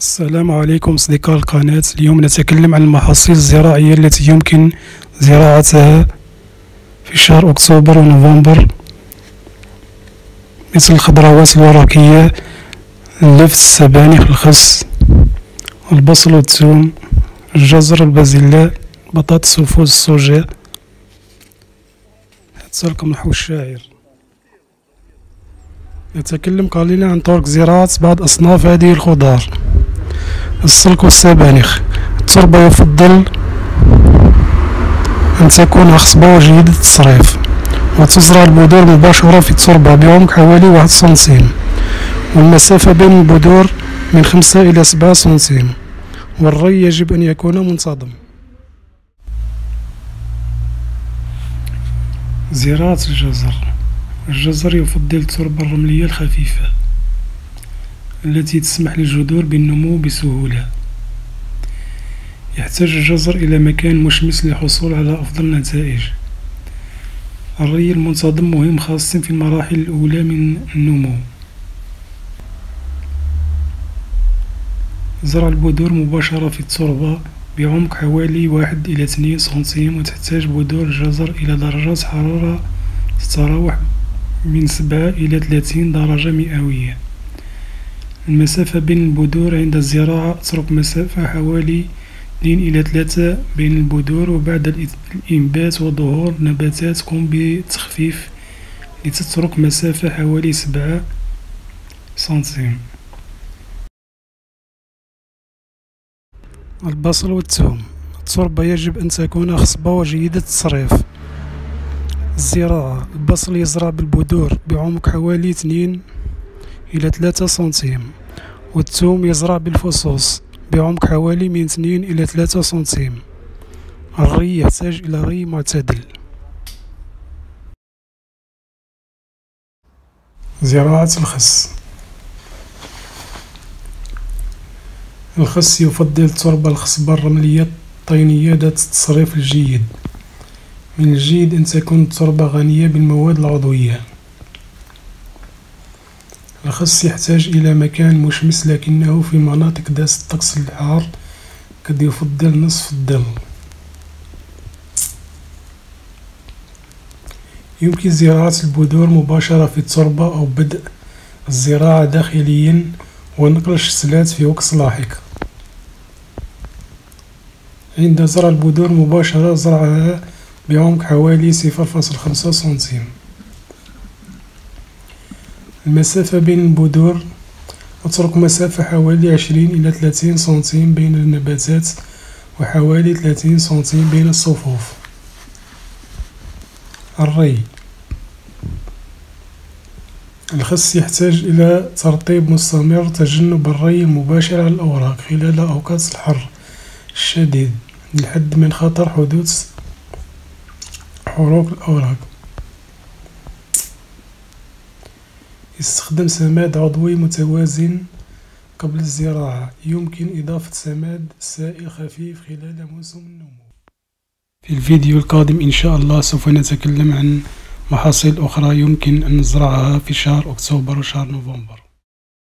السلام عليكم أصدقاء القناة. اليوم نتكلم عن المحاصيل الزراعية التي يمكن زراعتها في شهر أكتوبر ونوفمبر. مثل الخضروات الورقية اللفت السبانخ الخس البصل والثوم الجزر البازلاء بطاطس وفوز السوجا حتى القمح الشاعر. نتكلم قليلا عن طرق زراعة بعض أصناف هذه الخضار. السلك والسبانخ التربة يفضل أن تكون خصبة وجيدة التصريف. وتزرع البذور مباشرة في التربة بعمق حوالي واحد سنتيم. والمسافة بين البذور من خمسة إلى سبعة سنتيم. والري يجب أن يكون منتظم. زراعة الجزر. الجزر يفضل التربة الرملية الخفيفة. التي تسمح للجذور بالنمو بسهولة. يحتاج الجزر إلى مكان مشمس للحصول على أفضل نتائج. الري المنتظم مهم خاصة في المراحل الأولى من النمو. زرع البذور مباشرة في التربة بعمق حوالي واحد إلى اثنين سنتيم وتحتاج بذور الجزر إلى درجات حرارة تتراوح من سبعة إلى ثلاثين درجة مئوية. المسافة بين البذور عند الزراعة اترك مسافة حوالي اثنين إلى ثلاثة بين البذور وبعد الإنبات وظهور النباتات قم بتخفيف لتترك مسافة حوالي سبعة سنتيم. البصل والثوم التربة يجب أن تكون خصبة وجيدة التصريف. الزراعة. البصل يزرع بالبذور بعمق حوالي اثنين إلى ثلاثة سنتيم والثوم يزرع بالفصوص بعمق حوالي من اثنين إلى ثلاثة سنتيم. الري يحتاج إلى ري معتدل. زراعة الخس. الخس يفضل التربة الخصبة الرملية الطينية ذات التصريف الجيد. من الجيد أن تكون التربة غنية بالمواد العضوية. الخس يحتاج إلى مكان مشمس لكنه في مناطق ذات الطقس الحار قد يفضل نصف الظل. يمكن زراعة البذور مباشرة في التربة أو بدء الزراعة داخليا ونقل الشتلات في وقت لاحق. عند زرع البذور مباشرة زرعها بعمق حوالي صفر فاصل خمسة سنتيم. المسافة بين البذور اترك مسافة حوالي عشرين إلى ثلاثين سنتيم بين النباتات وحوالي ثلاثين سنتيم بين الصفوف. الري. الخس يحتاج إلى ترطيب مستمر تجنب الري المباشر على الأوراق خلال أوقات الحر الشديد للحد من خطر حدوث حروق الأوراق. استخدم سماد عضوي متوازن قبل الزراعة. يمكن إضافة سماد سائل خفيف خلال موسم النمو. في الفيديو القادم إن شاء الله سوف نتكلم عن محاصيل أخرى يمكن أن نزرعها في شهر أكتوبر وشهر نوفمبر.